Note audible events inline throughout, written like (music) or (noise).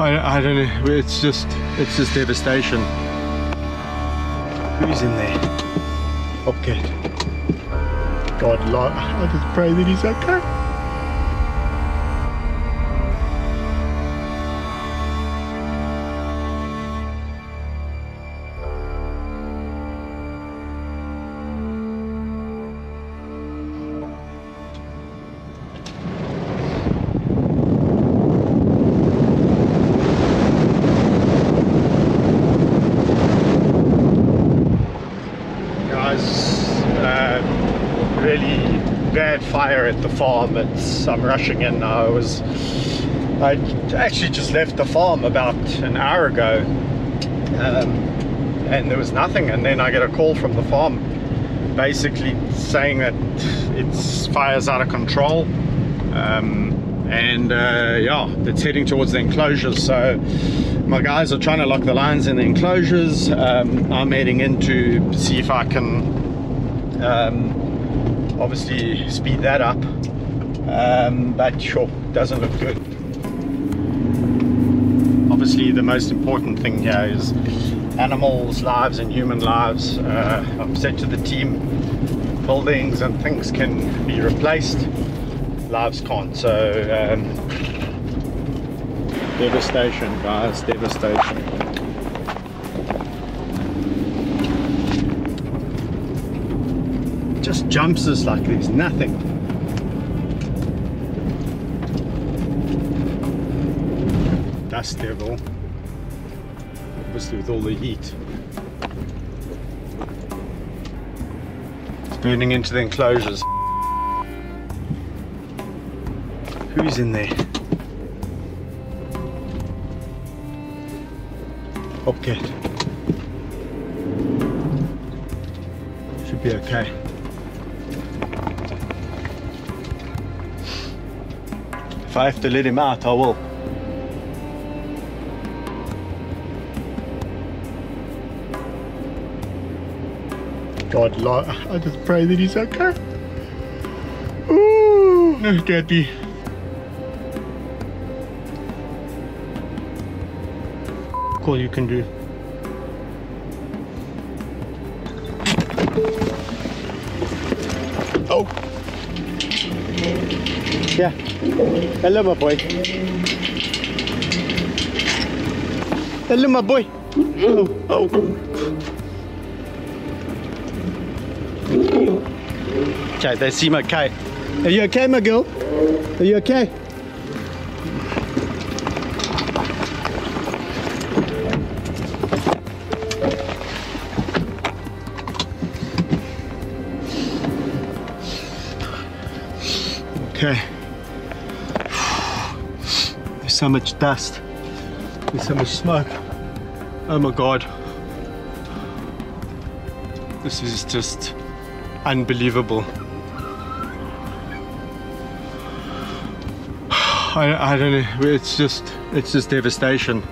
I, I don't know. It's just, it's just devastation. Who's in there? Okay. God, I just pray that he's okay. Really bad fire at the farm it's i'm rushing in now. I was i actually just left the farm about an hour ago um, and there was nothing. And then i get a call from the farm basically saying that it's fire's out of control. Um, and uh, yeah it's heading towards the enclosures. So my guys are trying to lock the lines in the enclosures. Um, i'm heading in to see if i can um, obviously speed that up. Um, but sure doesn't look good. Obviously the most important thing here is animals lives and human lives. Uh, i've said to the team buildings and things can be replaced lives can't. So um, devastation guys devastation just jumps us like there's nothing. Dust devil obviously with all the heat. It's burning into the enclosures. Who's in there? Bobcat. Should be okay. I have to let him out, I will. God, Lord, I just pray that he's okay. Ooh, Daddy. all you can do. Oh. Yeah. Hello, my boy. Hello, my boy. Oh. oh. Okay, they seem okay. Are you okay, my girl? Are you okay? Okay. (sighs) There's so much dust. There's so much smoke. Oh my god. This is just unbelievable. (sighs) I, I don't know. It's just it's just devastation.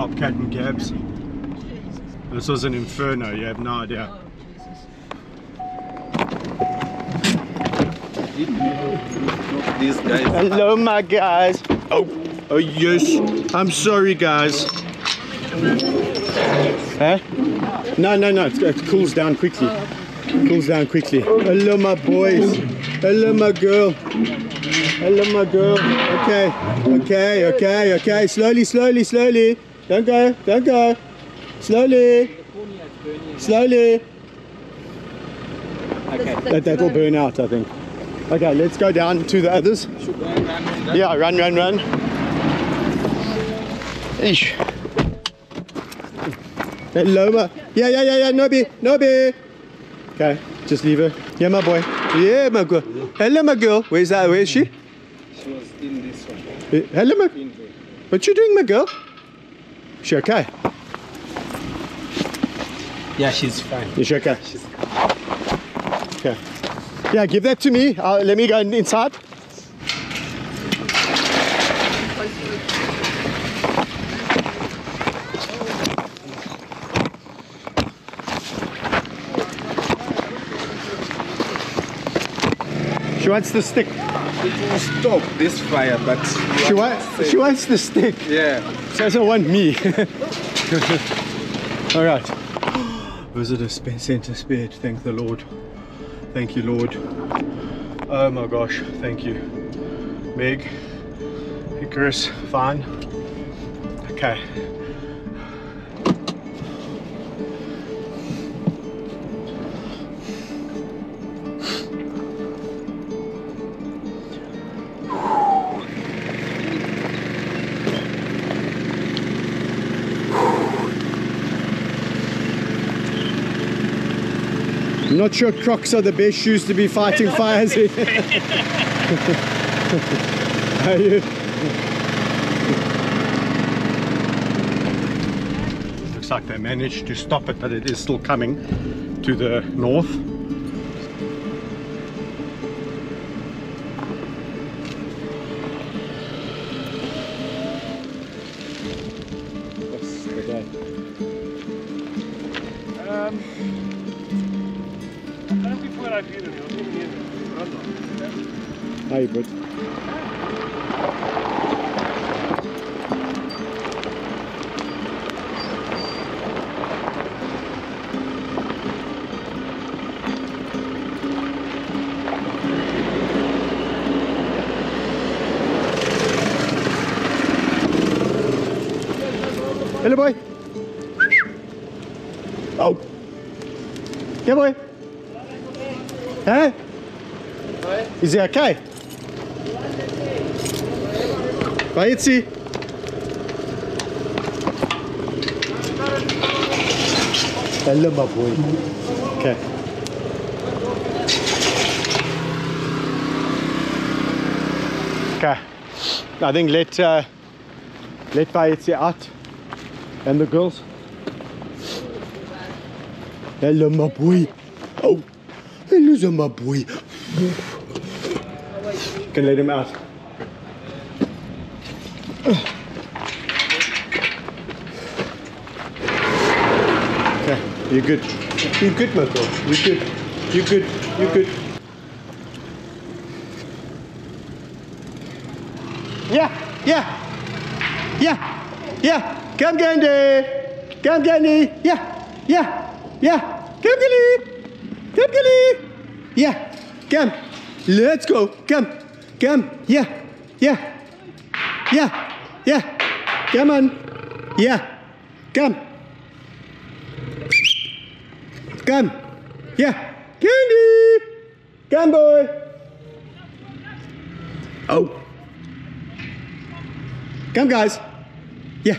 Bobcat and Gabs. This was an inferno, you have no idea. These guys. Hello, my guys. Oh, oh yes. I'm sorry, guys. Huh? No, no, no. It, it cools down quickly. Cools down quickly. Hello, my boys. Hello, my girl. Hello, my girl. Okay, okay, okay, okay. Slowly, slowly, slowly. Don't go, don't go. Slowly. Slowly. Okay. That, that will burn out, I think. Okay, let's go down to the others. Yeah, run, run, run. Eesh. Hello, ma. Yeah, yeah, yeah, yeah. Nobi, Nobi. Okay, just leave her. Yeah, my boy. Yeah, my girl. Hello, my girl. Where's that? Where is she? She was in this one. Hello, my. What you doing, my girl? She okay? Yeah, she's fine. Is she okay? She's Okay. Yeah, give that to me. Uh, let me go inside. She wants the stick. It will stop this fire, but She, wa- she wants the stick. yeah. Doesn't want me. (laughs) All right. Visitor center spared. Thank the Lord. Thank you, Lord. Oh my gosh. Thank you. Meg, Icarus, fine. Okay. I'm not sure Crocs are the best shoes to be fighting fires in. (laughs) Are you? Looks like they managed to stop it, but it is still coming to the north. Hi, bud. Hello, boy. Oh. Yeah, boy. Huh? Is he okay? Itzy. Hello, my boy. Okay. Okay. I think let uh, let Vaitsi out and the girls. Hello, my boy. Oh, hello, my boy. can let him out. Okay, you're good. You're good, my. You're good. You're good. You're good. Yeah, yeah, yeah, yeah. Come, Gandhi. Come, Gandhi. Yeah, yeah, yeah. Come, Gandhi. Come, Gandhi. Yeah, come. Let's go. Come, come. Yeah, yeah, yeah, yeah. Come on. Yeah, come. Come. Yeah. Candy. Come, boy. Oh. Come, guys. Yeah.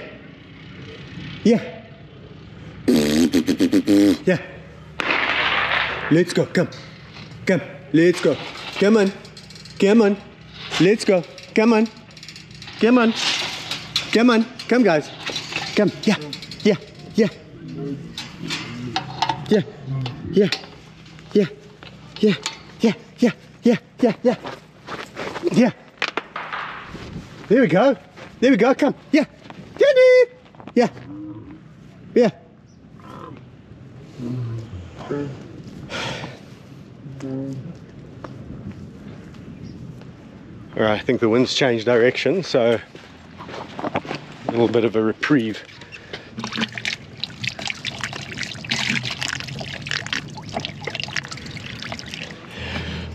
Yeah. Yeah. Let's go. Come. Come. Let's go. Come on. Come on. Let's go. Come on. Come on. Come on. Come, guys. Come. Yeah. Yeah. Yeah. Yeah. Yeah. Yeah. Yeah. Yeah. Yeah. Yeah. Yeah. Yeah. Yeah. There we go. There we go. Come. Yeah. Daddy. Yeah. Yeah. All right, I think the wind's changed direction, so a little bit of a reprieve.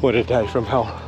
What a day from hell.